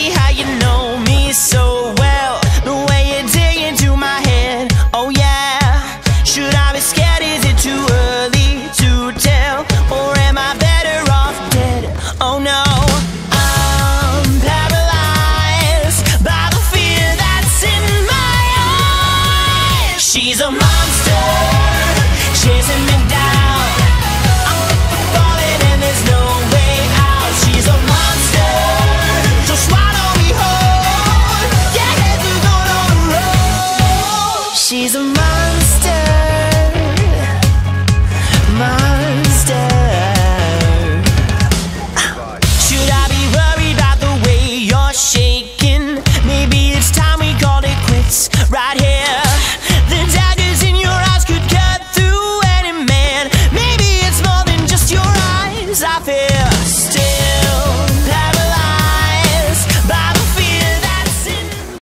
how you know me so well. The way you dig into my head, oh yeah. Should I be scared, is it too early to tell? Or am I better off dead, oh no. I'm paralyzed by the fear that's in my eyes. She's a monster. She's a mom.